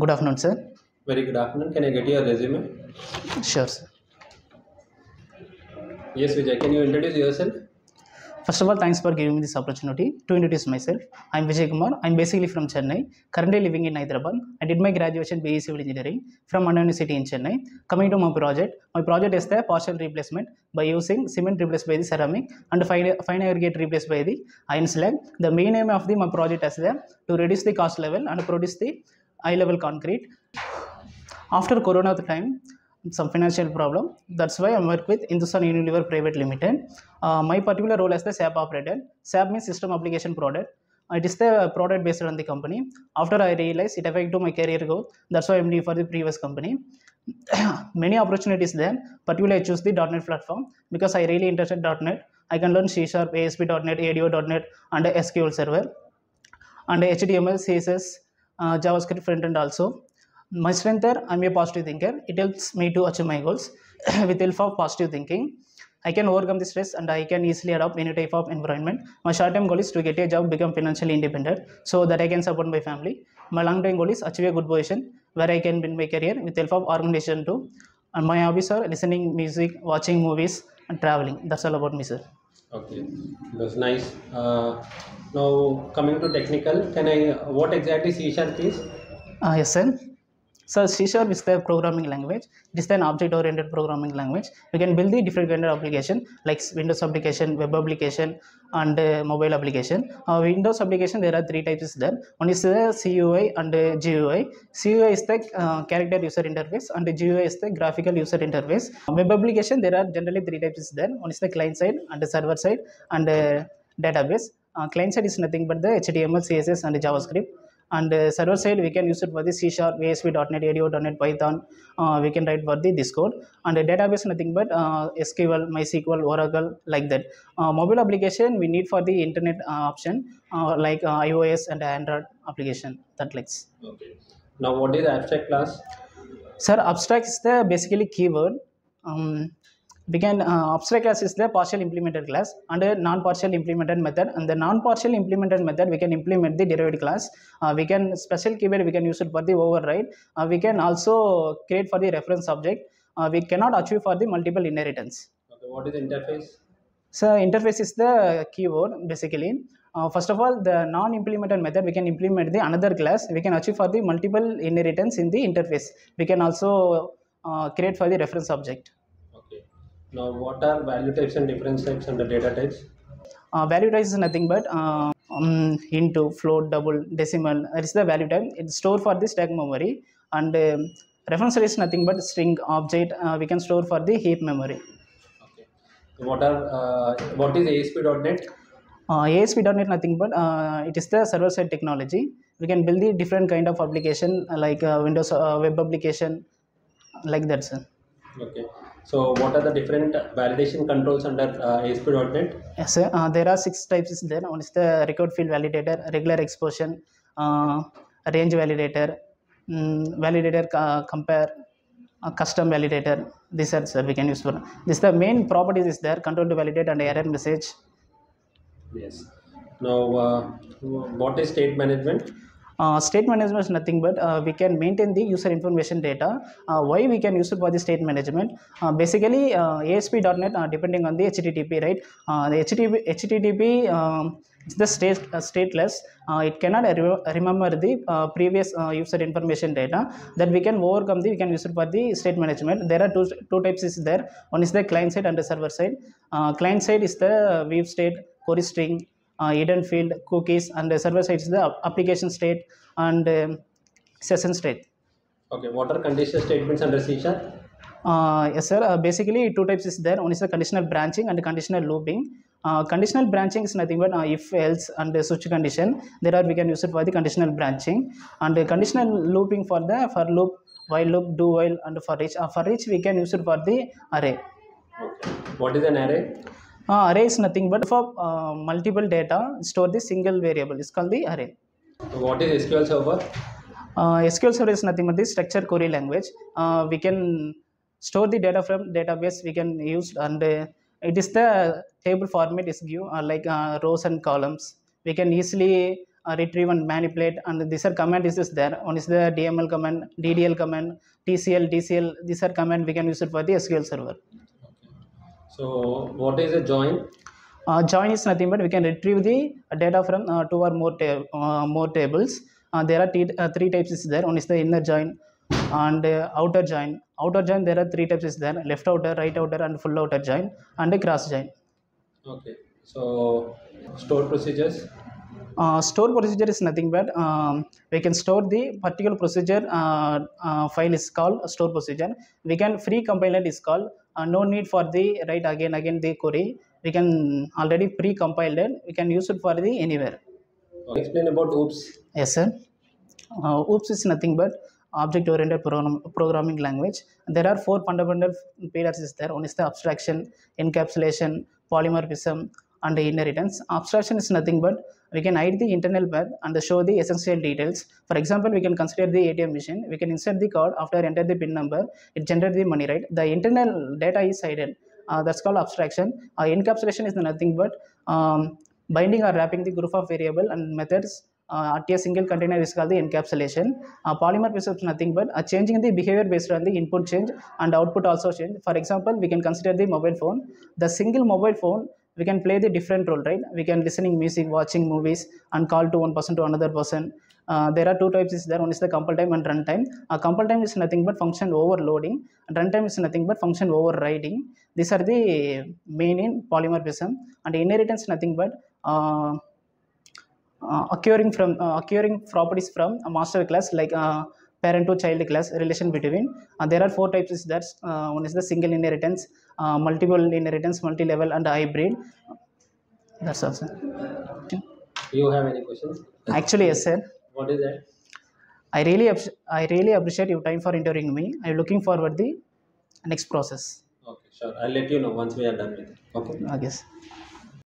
Good afternoon, sir. Very good afternoon. Can I get your resume? Sure, sir. Yes, Vijay. Can you introduce yourself? First of all, thanks for giving me this opportunity to introduce myself. I'm Vijay Kumar. I'm basically from Chennai, currently living in Hyderabad. I did my graduation BE Civil Engineering from Anna University in Chennai. Coming to my project, my project is the partial replacement by using cement replaced by the ceramic and fine, fine aggregate replaced by the iron slag. The main aim of the my project is the to reduce the cost level and produce the high level concrete. After Corona time, some financial problem. That's why I work with Hindustan Unilever Private Limited. Uh, my particular role as the SAP operator. SAP means System Application Product. It is the product based on the company. After I realized it affected my career growth. That's why I'm leaving for the previous company. Many opportunities there. Particularly I choose the .NET platform because I really interested .NET. I can learn C Sharp, ASP.NET, ADO.NET, and SQL Server, and HTML, CSS, uh, JavaScript front end also. My strength there, i'm a positive thinker. It helps me to achieve my goals with help of positive thinking. I can overcome the stress and i can easily adopt any type of environment. My short term goal is to get a job become financially independent so that i can support my family. My long term goal is achieve a good position where i can build my career with help of organization too. And my hobbies are listening music watching movies and traveling. That's all about me sir Okay, that's nice. Uh, now coming to technical, can I? What exactly C sharp is? uh, yes sir so C Sharp is the programming language. It is an object-oriented programming language. We can build the different kind of application like Windows application, web application, and uh, mobile application. Uh, Windows application there are three types there. One is the CUI and uh, GUI. CUI is the uh, character user interface, and GUI is the graphical user interface. Web application there are generally three types there. One is the client side and the server side and uh, database. Uh, client side is nothing but the HTML, CSS, and JavaScript and uh, server side we can use it for the c sharp asp.net ado.net python. Uh, we can write for the this code and the database nothing but uh, sql mysql oracle like that. Uh, mobile application we need for the internet uh, option uh, like uh, ios and android application that likes. Okay. Now what is abstract class? sir abstract is the basically keyword. Um, we can uh, abstract class is the partial implemented class and a non-partial implemented method. And the non-partial implemented method we can implement the derived class. Uh, we can special keyword we can use it for the override. Uh, we can also create for the reference object. Uh, we cannot achieve for the multiple inheritance. Okay. What is the interface? so interface is the keyword basically. Uh, first of all the non-implemented method we can implement the another class. We can achieve for the multiple inheritance in the interface. We can also uh, create for the reference object. Now what are value types and reference types and the data types? uh, value types is nothing but uh, um, into float double decimal that is the value type it's stored for the stack memory and um, reference is nothing but string object uh, we can store for the heap memory Okay. What are uh, what is ASP.NET? uh, ASP.NET nothing but uh, it is the server side technology we can build the different kind of application uh, like uh, windows uh, web application like that sir Okay. So what are the different validation controls under uh, ASP.NET? Yes, sir. Uh, there are six types is there. One is the required field validator, regular expression, uh, range validator, mm, validator uh, compare, uh, custom validator. These are sir we can use for. This the main properties is there. Control to validate and error message. Yes. Now uh, what is state management? Uh, state management is nothing but uh, we can maintain the user information data. Uh, why we can use it for the state management? Basically, ASP.NET depending on the HTTP, right? The HTTP, HTTP um, is the state uh, stateless. Uh, it cannot re- remember the uh, previous user information data. That we can overcome the we can use it for the state management. There are two two types is there. One is the client side and the server side. Client side is the view state, query string, hidden field, cookies, and the server side is the application state and um, session state. Okay. What are conditional statements under C sharp? Uh, yes, sir. Uh, basically, two types is there. One is the conditional branching and the conditional looping. Uh, conditional branching is nothing but uh, if else and the switch condition. There are we can use it for the conditional branching and the conditional looping for the for loop, while loop, do while, and for each. Uh, for each we can use it for the array. Okay. What is an array? Uh, array is nothing but for uh, multiple data store the single variable. It's called the array. What is SQL Server? Uh, SQL Server is nothing but the structured query language. Uh, we can store the data from database. We can use and uh, it is the table format is give uh, like uh, rows and columns. We can easily uh, retrieve and manipulate and these are command is is there one is the dml command ddl command tcl dcl these are command we can use it for the sql server So what is a join? uh, join is nothing but we can retrieve the data from uh, two or more ta- uh, more tables uh, there are three types is there one is the inner join and uh, outer join outer join there are three types is there left outer right outer and full outer join and a cross join Okay. So store procedures. uh, store procedure is nothing but um, we can store the particular procedure uh, uh, file is called store procedure we can free compiler is called no need for the write again again the query. We can already pre-compiled it. We can use it for the anywhere. Explain about OOPS. yes sir. Uh, oops is nothing but object oriented program, programming language. There are four fundamental pillars is there. One is the abstraction encapsulation polymorphism and inheritance abstraction is nothing but we can hide the internal path and show the essential details. For example we can consider the atm machine. We can insert the card after enter the pin number. It generate the money right? The internal data is hidden. Uh, that's called abstraction. Uh, encapsulation is nothing but um, binding or wrapping the group of variable and methods uh, at a single container is called the encapsulation. Uh, polymorphism is nothing but uh, changing the behavior based on the input change and output also change. For example, we can consider the mobile phone. The single mobile phone, we can play the different role, right? We can listening music, watching movies, and call to one person to another person. Uh, there are two types is there. One is the compile time and runtime. Uh, compile time is nothing but function overloading. And runtime is nothing but function overriding. These are the main in polymorphism. And inheritance nothing but uh, uh, occurring from uh, occurring properties from a master class like uh, parent to child class relation between uh, there are four types is that uh, one is the single inheritance uh, multiple inheritance multi-level and hybrid that's all sir You have any questions? actually yes sir What is that? i really i really appreciate your time for interviewing me i'm looking forward the next process Okay, sure. I'll let you know once we are done with it. Okay. i guess